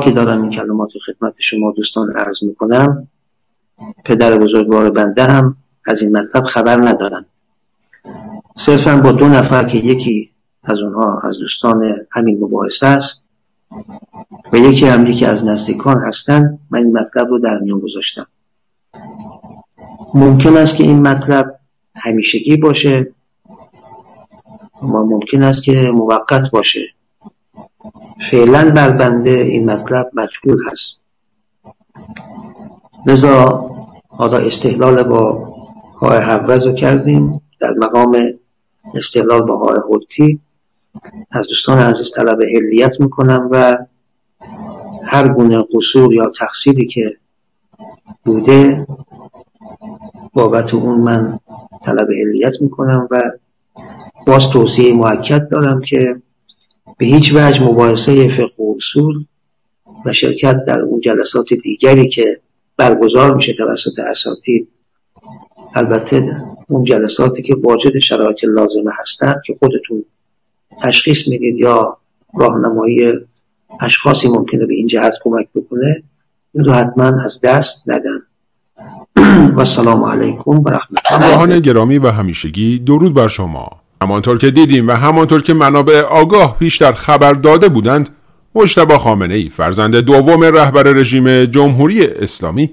که دارم این کلمات خدمت شما دوستان عرض می‌کنم پدر بزرگوار بنده هم از این مطلب خبر ندارند. صرفا با دو نفر که یکی از اونها از دوستان همین مباحثه است و یکی هم یکی از نزدیکان هستند من این مطلب رو در میان گذاشتم. ممکن است که این مطلب همیشگی باشه و ممکن است که موقت باشه. فعلا بر بنده این مطلب مجبور هست. لذا حالا استحلال با های حوز رو کردیم در مقام استحلال با های حدی از دوستان عزیز طلب هلیت می‌کنم و هر گونه قصور یا تقصیری که بوده بابت اون من طلب هلیت می‌کنم و باز توصیه محکد دارم که به هیچ وجه مباحثه فقه و اصول و شرکت در اون جلسات دیگری که برگزار میشه توسط اساتید البته اون جلساتی که واجد شرایط لازمه هستن که خودتون تشخیص می‌دید یا راهنمایی اشخاصی ممکنه به این جهت کمک بکنه این رو حتما از دست ندن. و سلام علیکم و رحمت الله. گرامی و همیشگی درود بر شما. همانطور که دیدیم و همانطور که منابع آگاه پیشتر خبر داده بودند مجتبی خامنه ای فرزند دوم رهبر رژیم جمهوری اسلامی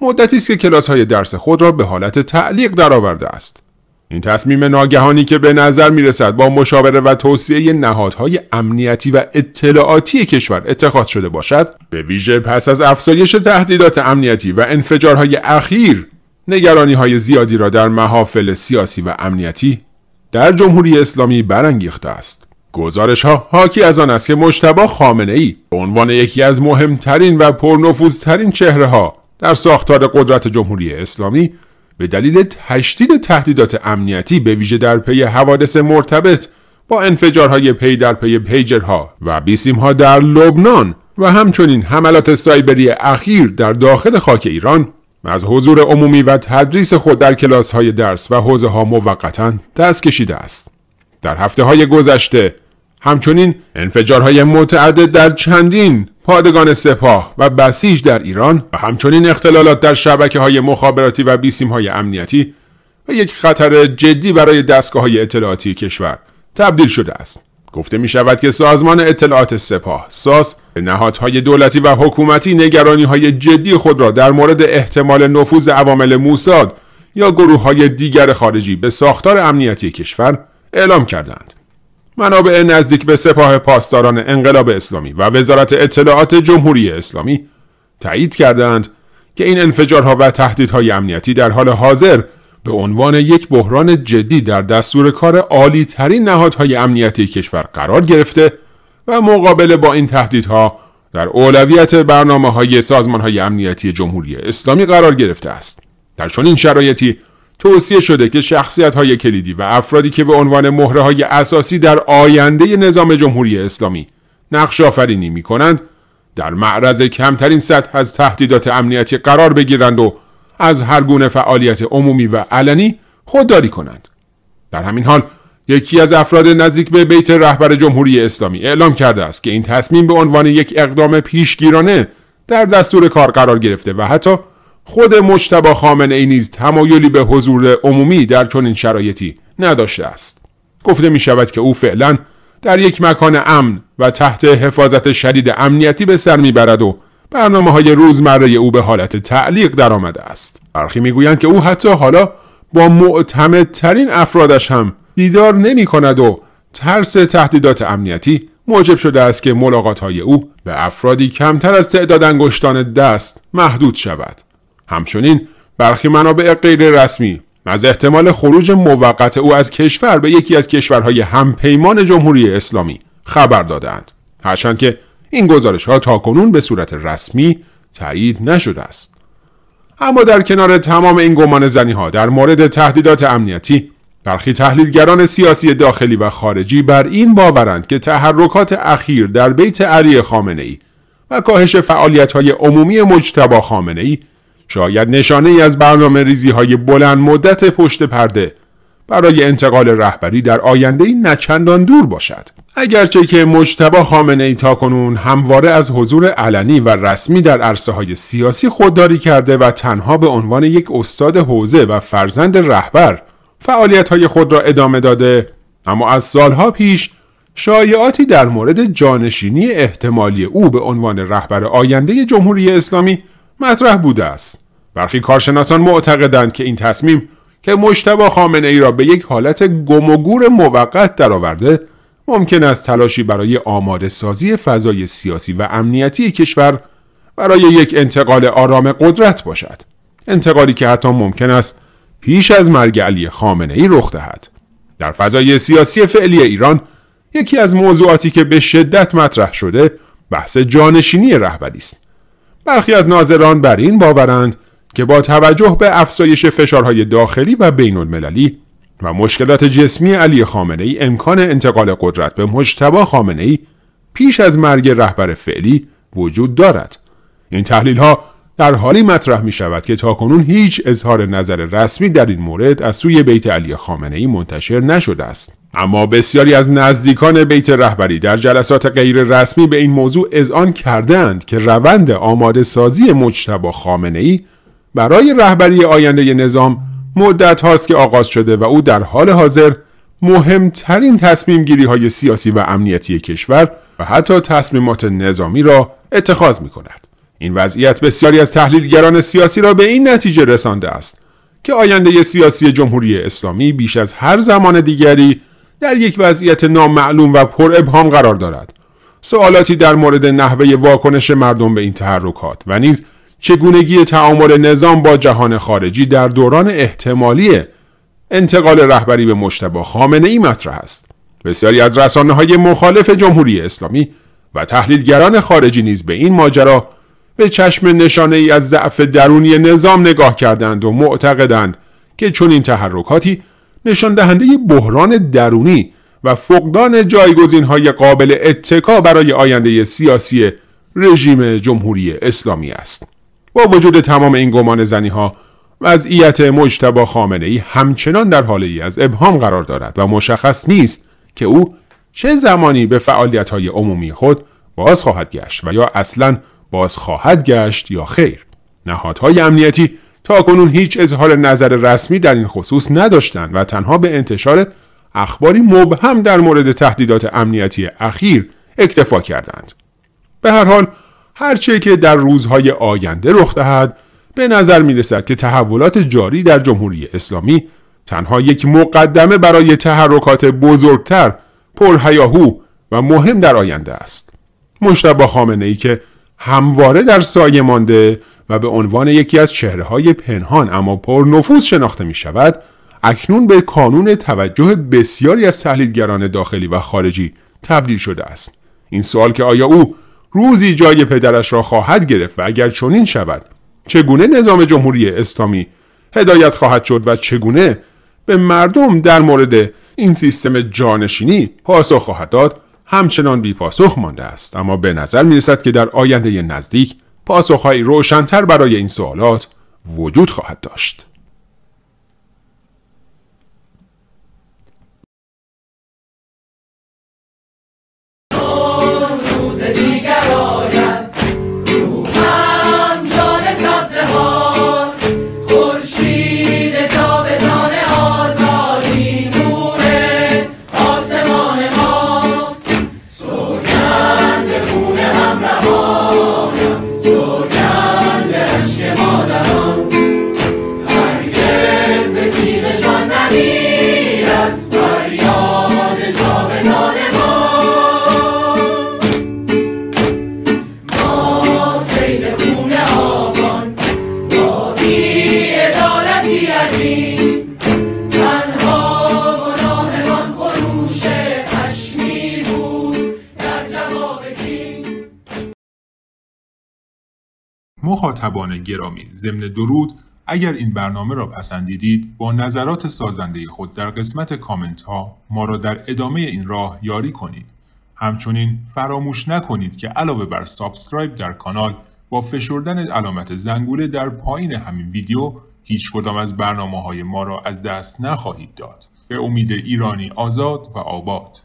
مدتی است که کلاس های درس خود را به حالت تعلیق درآورده است. این تصمیم ناگهانی که به نظر می رسد با مشاوره و توصیه نهادهای امنیتی و اطلاعاتی کشور اتخاذ شده باشد به ویژه پس از افزایش تهدیدات امنیتی و انفجارهای اخیر نگرانی های زیادی را در محافل سیاسی و امنیتی در جمهوری اسلامی برانگیخته است. گزارش ها حاکی از آن است که مجتبی خامنه ای به عنوان یکی از مهمترین و پرنفوذترین چهره ها در ساختار قدرت جمهوری اسلامی به دلیل تشدید تهدیدات امنیتی به ویژه در پی حوادث مرتبط با انفجارهای پی در پی پیجرها و بیسیمها در لبنان و همچنین حملات سایبری اخیر در داخل خاک ایران از حضور عمومی و تدریس خود در کلاس های درس و حوزه ها موقتا دست کشیده است. در هفته های گذشته همچنین انفجارهای متعدد در چندین پادگان سپاه و بسیج در ایران و همچنین اختلالات در شبکه های مخابراتی و بیسیم های امنیتی و یک خطر جدی برای دستگاه های اطلاعاتی کشور تبدیل شده است. گفته می شود که سازمان اطلاعات سپاه ساس به نهادهای دولتی و حکومتی نگرانی های جدی خود را در مورد احتمال نفوذ عوامل موساد یا گروه های دیگر خارجی به ساختار امنیتی کشور اعلام کردند. منابع نزدیک به سپاه پاسداران انقلاب اسلامی و وزارت اطلاعات جمهوری اسلامی تایید کردند که این انفجارها و تهدیدهای امنیتی در حال حاضر به عنوان یک بحران جدی در دستور کار عالی ترین نهادهای امنیتی کشور قرار گرفته و مقابله با این تهدیدها در اولویت برنامه های سازمان های امنیتی جمهوری اسلامی قرار گرفته است. در چنین شرایطی توصیه شده که شخصیت های کلیدی و افرادی که به عنوان مهره های اساسی در آینده نظام جمهوری اسلامی نقش آفرینی می کنند در معرض کمترین سطح از تهدیدات امنیتی قرار بگیرند و از هر گونه فعالیت عمومی و علنی خودداری کنند در همین حال یکی از افراد نزدیک به بیت رهبر جمهوری اسلامی اعلام کرده است که این تصمیم به عنوان یک اقدام پیشگیرانه در دستور کار قرار گرفته و حتی خود مجتبا خامنه ای نیز تمایلی به حضور عمومی در چنین شرایطی نداشته است. گفته می شود که او فعلا در یک مکان امن و تحت حفاظت شدید امنیتی به سر می‌برد و برنامه های روزمره او به حالت تعلیق درآمده است. برخی می‌گویند که او حتی حالا با معتمدترین افرادش هم دیدار نمی کند و ترس تهدیدات امنیتی موجب شده است که ملاقات های او به افرادی کمتر از تعداد انگشتان دست محدود شود. همچنین برخی منابع غیر رسمی از احتمال خروج موقت او از کشور به یکی از کشورهای همپیمان جمهوری اسلامی خبر دادند هرچند که این گزارش ها تا کنون به صورت رسمی تایید نشده است. اما در کنار تمام این گمان زنی ها در مورد تهدیدات امنیتی برخی تحلیلگران سیاسی داخلی و خارجی بر این باورند که تحرکات اخیر در بیت علی خامنه ای و کاهش فعالیت های عمومی مجتبا خامنه ای شاید نشانه ای از برنامه ریزی های بلند مدت پشت پرده برای انتقال رهبری در آینده نچندان دور باشد. اگرچه که مجتبا خامنه ای تا کنون همواره از حضور علنی و رسمی در عرصه های سیاسی خودداری کرده و تنها به عنوان یک استاد حوزه و فرزند رهبر فعالیت های خود را ادامه داده اما از سالها پیش شایعاتی در مورد جانشینی احتمالی او به عنوان رهبر آینده جمهوری اسلامی مطرح بوده است. برخی کارشناسان معتقدند که این تصمیم که مشتبا خامنه ای را به یک حالت گم و گور موقت درآورده ممکن است تلاشی برای آماده سازی فضای سیاسی و امنیتی کشور برای یک انتقال آرام قدرت باشد. انتقالی که حتی ممکن است پیش از مرگ علی خامنه ای رخ دهد. در فضای سیاسی فعلی ایران یکی از موضوعاتی که به شدت مطرح شده بحث جانشینی رهبری است. برخی از ناظران بر این باورند که با توجه به افزایش فشارهای داخلی و بین المللی و مشکلات جسمی علی خامنه ای امکان انتقال قدرت به مجتبا خامنه ای پیش از مرگ رهبر فعلی وجود دارد. این تحلیل ها در حالی مطرح می شود که تاکنون هیچ اظهار نظر رسمی در این مورد از سوی بیت علی خامنه ای منتشر نشده است. اما بسیاری از نزدیکان بیت رهبری در جلسات غیر رسمی به این موضوع اذعان کردند که روند آماده سازی مجتبا خامنه ای برای رهبری آینده نظام مدت هاست که آغاز شده و او در حال حاضر مهمترین تصمیم گیری های سیاسی و امنیتی کشور و حتی تصمیمات نظامی را اتخاذ می کند. این وضعیت بسیاری از تحلیلگران سیاسی را به این نتیجه رسانده است که آینده سیاسی جمهوری اسلامی بیش از هر زمان دیگری در یک وضعیت نامعلوم و پر ابهام قرار دارد. سوالاتی در مورد نحوه واکنش مردم به این تحرکات و نیز چگونگی تعامل نظام با جهان خارجی در دوران احتمالی انتقال رهبری به مشتبه خامنه ای مطرح است. بسیاری از رسانه های مخالف جمهوری اسلامی و تحلیلگران خارجی نیز به این ماجرا به چشم نشانه ای از ضعف درونی نظام نگاه کردند و معتقدند که چون این تحرکاتی نشان دهنده بحران درونی و فقدان جایگزین های قابل اتکا برای آینده سیاسی رژیم جمهوری اسلامی است. با وجود تمام این گمان زنی ها وضعیت مجتبا خامنه ای همچنان در حاله ای از ابهام قرار دارد و مشخص نیست که او چه زمانی به فعالیت های عمومی خود باز خواهد گشت و یا اصلا باز خواهد گشت یا خیر. نهادهای امنیتی تا کنون هیچ اظهار نظر رسمی در این خصوص نداشتند و تنها به انتشار اخباری مبهم در مورد تهدیدات امنیتی اخیر اکتفا کردند. به هر حال هرچه که در روزهای آینده رخ دهد به نظر می رسد که تحولات جاری در جمهوری اسلامی تنها یک مقدمه برای تحرکات بزرگتر پرهیاهو و مهم در آینده است. مشتبه خامنه ای که همواره در سایه مانده و به عنوان یکی از چهره های پنهان اما پر نفوذ شناخته می شود اکنون به کانون توجه بسیاری از تحلیلگران داخلی و خارجی تبدیل شده است. این سوال که آیا او روزی جای پدرش را خواهد گرفت و اگر چنین شود چگونه نظام جمهوری اسلامی هدایت خواهد شد و چگونه به مردم در مورد این سیستم جانشینی پاسخ خواهد داد همچنان بی پاسخ مانده است. اما به نظر می رسد که در آینده نزدیک پاسخهایی روشنتر برای این سوالات وجود خواهد داشت. مخاطبان گرامی ضمن درود اگر این برنامه را پسندیدید با نظرات سازنده خود در قسمت کامنت ها ما را در ادامه این راه یاری کنید. همچنین فراموش نکنید که علاوه بر subscribe در کانال با فشردن علامت زنگوله در پایین همین ویدیو هیچ کدام از برنامه های ما را از دست نخواهید داد. به امید ایرانی آزاد و آباد.